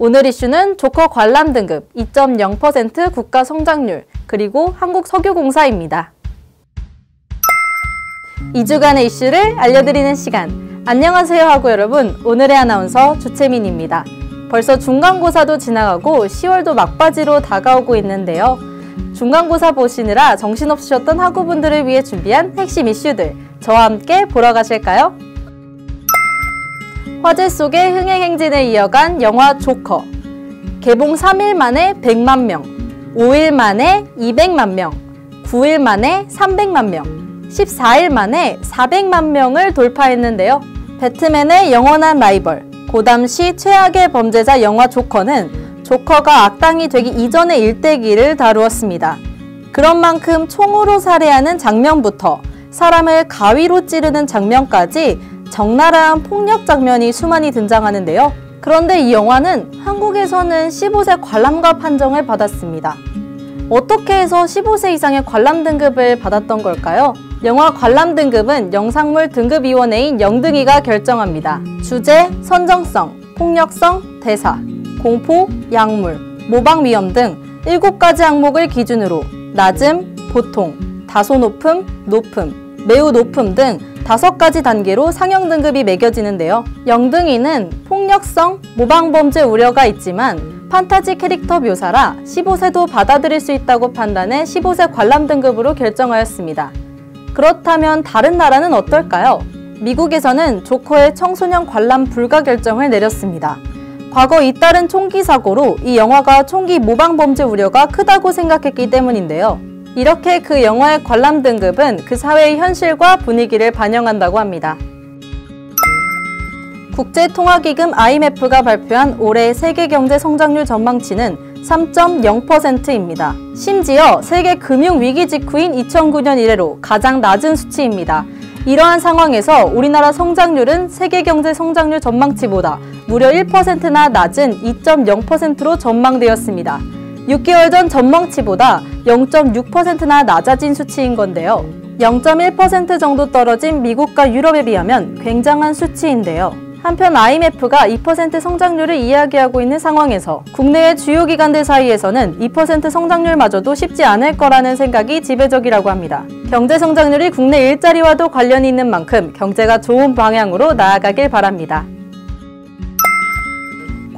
오늘 이슈는 조커 관람 등급 2.0% 국가 성장률 그리고 한국석유공사입니다. 2주간의 이슈를 알려드리는 시간. 안녕하세요 하고 여러분 오늘의 아나운서 주채민입니다. 벌써 중간고사도 지나가고 10월도 막바지로 다가오고 있는데요. 중간고사 보시느라 정신없으셨던 학우분들을 위해 준비한 핵심 이슈들 저와 함께 보러 가실까요? 화제 속의 흥행 행진을 이어간 영화 조커. 개봉 3일 만에 100만 명, 5일 만에 200만 명, 9일 만에 300만 명, 14일 만에 400만 명을 돌파했는데요. 배트맨의 영원한 라이벌, 고담시 최악의 범죄자 영화 조커는 조커가 악당이 되기 이전의 일대기를 다루었습니다. 그런 만큼 총으로 살해하는 장면부터 사람을 가위로 찌르는 장면까지 적나라한 폭력 장면이 수많이 등장하는데요. 그런데 이 영화는 한국에서는 15세 관람가 판정을 받았습니다. 어떻게 해서 15세 이상의 관람 등급을 받았던 걸까요? 영화 관람 등급은 영상물 등급위원회인 영등위가 결정합니다. 주제, 선정성, 폭력성, 대사, 공포, 약물, 모방 위험 등 7가지 항목을 기준으로 낮음, 보통, 다소 높음, 높음, 매우 높음 등 다섯 가지 단계로 상형 등급이 매겨지는데요. 영등이는 폭력성, 모방범죄 우려가 있지만 판타지 캐릭터 묘사라 15세도 받아들일 수 있다고 판단해 15세 관람 등급으로 결정하였습니다. 그렇다면 다른 나라는 어떨까요? 미국에서는 조커의 청소년 관람 불가 결정을 내렸습니다. 과거 잇따른 총기 사고로 이 영화가 총기 모방 범죄 우려가 크다고 생각했기 때문인데요. 이렇게 그 영화의 관람 등급은 그 사회의 현실과 분위기를 반영한다고 합니다. 국제통화기금 IMF가 발표한 올해 세계 경제 성장률 전망치는 3.0%입니다. 심지어 세계 금융위기 직후인 2009년 이래로 가장 낮은 수치입니다. 이러한 상황에서 우리나라 성장률은 세계 경제 성장률 전망치보다 무려 1%나 낮은 2.0%로 전망되었습니다. 6개월 전 전망치보다 0.6%나 낮아진 수치인 건데요. 0.1% 정도 떨어진 미국과 유럽에 비하면 굉장한 수치인데요. 한편 IMF가 2% 성장률을 이야기하고 있는 상황에서 국내의 주요 기관들 사이에서는 2% 성장률마저도 쉽지 않을 거라는 생각이 지배적이라고 합니다. 경제 성장률이 국내 일자리와도 관련이 있는 만큼 경제가 좋은 방향으로 나아가길 바랍니다.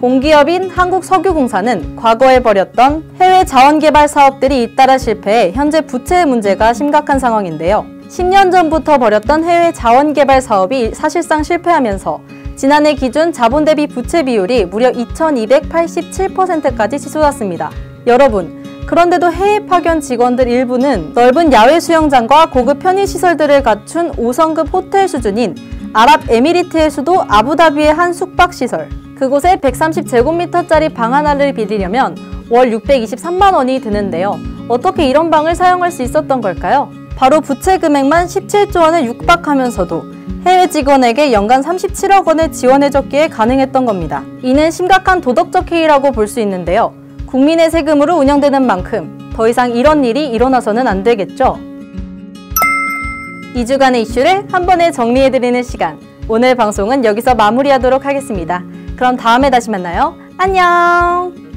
공기업인 한국석유공사는 과거에 벌였던 해외 자원개발 사업들이 잇따라 실패해 현재 부채 문제가 심각한 상황인데요. 10년 전부터 벌였던 해외 자원개발 사업이 사실상 실패하면서 지난해 기준 자본 대비 부채 비율이 무려 2287%까지 치솟았습니다. 여러분, 그런데도 해외 파견 직원들 일부는 넓은 야외 수영장과 고급 편의시설들을 갖춘 5성급 호텔 수준인 아랍에미리트의 수도 아부다비의 한 숙박시설, 그곳에 130제곱미터짜리 방 하나를 빌리려면 월 623만 원이 드는데요. 어떻게 이런 방을 사용할 수 있었던 걸까요? 바로 부채 금액만 17조 원에 육박하면서도 해외 직원에게 연간 37억 원을 지원해줬기에 가능했던 겁니다. 이는 심각한 도덕적 해이라고 볼 수 있는데요. 국민의 세금으로 운영되는 만큼 더 이상 이런 일이 일어나서는 안 되겠죠. 2주간의 이슈를 한 번에 정리해드리는 시간. 오늘 방송은 여기서 마무리하도록 하겠습니다. 그럼 다음에 다시 만나요. 안녕!